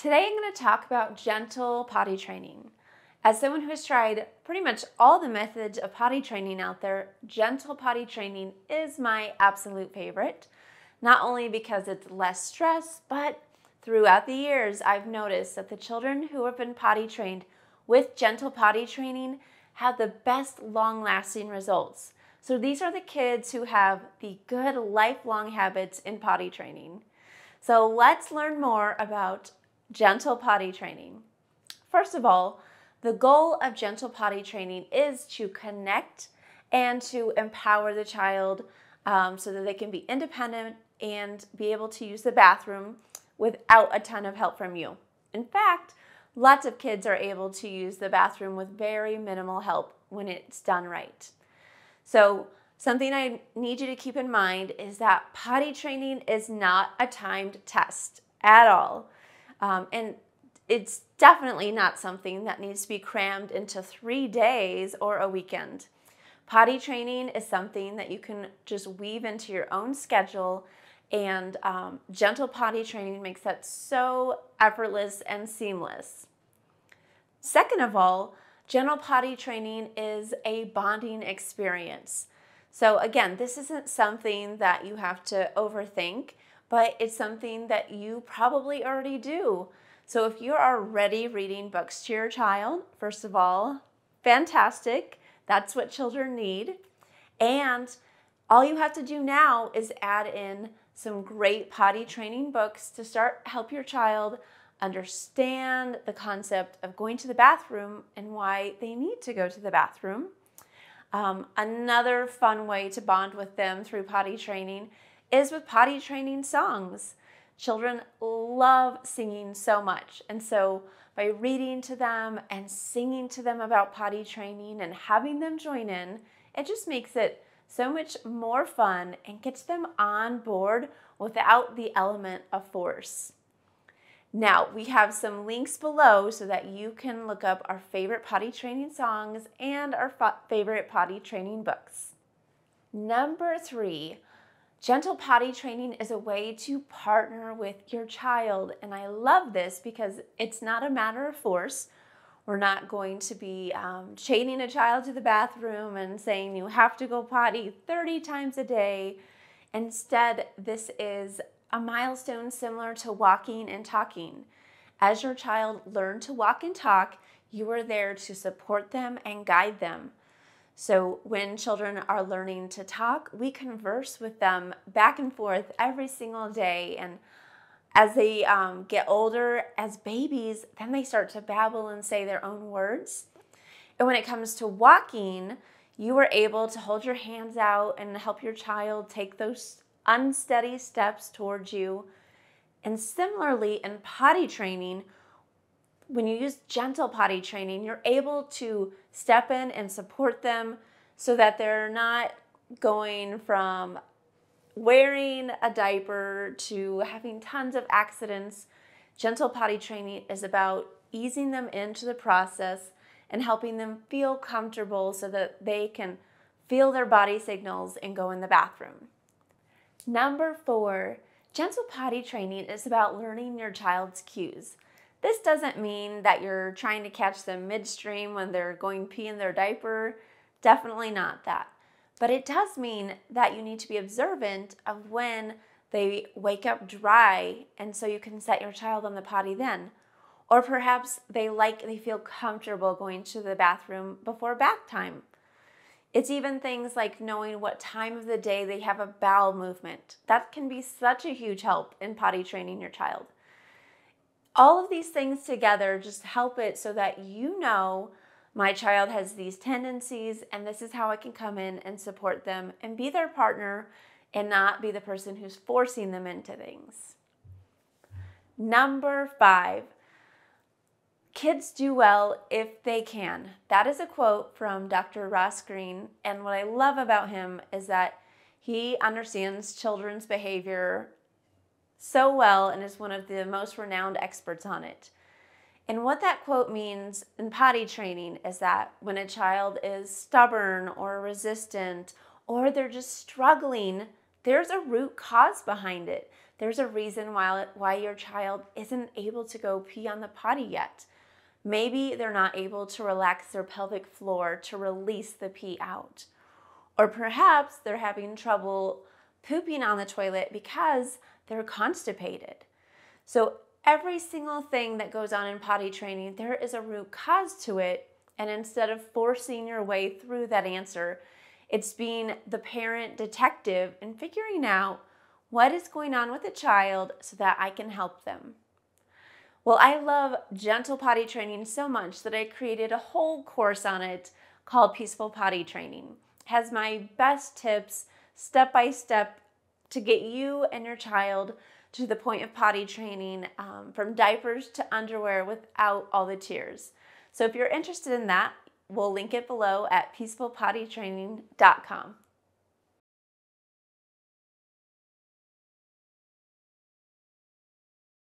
Today I'm going to talk about gentle potty training. As someone who has tried pretty much all the methods of potty training out there, gentle potty training is my absolute favorite. Not only because it's less stress, but throughout the years I've noticed that the children who have been potty trained with gentle potty training have the best long lasting results. So these are the kids who have the good lifelong habits in potty training. So let's learn more about gentle potty training. First of all, the goal of gentle potty training is to connect and to empower the child um, so that they can be independent and be able to use the bathroom without a ton of help from you. In fact, lots of kids are able to use the bathroom with very minimal help when it's done right. So, something I need you to keep in mind is that potty training is not a timed test at all. Um, and it's definitely not something that needs to be crammed into three days or a weekend. Potty training is something that you can just weave into your own schedule, and um, gentle potty training makes that so effortless and seamless. Second of all, gentle potty training is a bonding experience. So, again, this isn't something that you have to overthink but it's something that you probably already do. So if you're already reading books to your child, first of all, fantastic. That's what children need. And all you have to do now is add in some great potty training books to start help your child understand the concept of going to the bathroom and why they need to go to the bathroom. Um, another fun way to bond with them through potty training is with potty training songs. Children love singing so much. And so, by reading to them and singing to them about potty training and having them join in, it just makes it so much more fun and gets them on board without the element of force. Now, we have some links below so that you can look up our favorite potty training songs and our favorite potty training books. Number three, Gentle potty training is a way to partner with your child. And I love this because it's not a matter of force. We're not going to be um, chaining a child to the bathroom and saying you have to go potty 30 times a day. Instead, this is a milestone similar to walking and talking. As your child learn to walk and talk, you are there to support them and guide them. So when children are learning to talk, we converse with them back and forth every single day. And as they um, get older, as babies, then they start to babble and say their own words. And when it comes to walking, you are able to hold your hands out and help your child take those unsteady steps towards you. And similarly, in potty training, when you use gentle potty training, you're able to step in and support them so that they're not going from wearing a diaper to having tons of accidents. Gentle potty training is about easing them into the process and helping them feel comfortable so that they can feel their body signals and go in the bathroom. Number four, gentle potty training is about learning your child's cues. This doesn't mean that you're trying to catch them midstream when they're going pee in their diaper. Definitely not that. But it does mean that you need to be observant of when they wake up dry and so you can set your child on the potty then. Or perhaps they like they feel comfortable going to the bathroom before bath time. It's even things like knowing what time of the day they have a bowel movement. That can be such a huge help in potty training your child all of these things together just help it so that you know my child has these tendencies and this is how I can come in and support them and be their partner and not be the person who's forcing them into things. Number five, kids do well if they can. That is a quote from Dr. Ross Greene. And what I love about him is that he understands children's behavior so well and is one of the most renowned experts on it. And what that quote means in potty training is that when a child is stubborn or resistant or they're just struggling, there's a root cause behind it. there's a reason why, why your child isn't able to go pee on the potty yet. Maybe they're not able to relax their pelvic floor to release the pee out. Or perhaps they're having trouble pooping on the toilet because they're constipated. So, every single thing that goes on in potty training, there is a root cause to it. And instead of forcing your way through that answer, it's being the parent detective and figuring out what is going on with the child so that I can help them. Well, I love gentle potty training so much that I created a whole course on it called Peaceful Potty Training. It has my best tips step by step to get you and your child to the point of potty training um, from diapers to underwear without all the tears. So if you're interested in that, we'll link it below at peacefulpottytraining.com.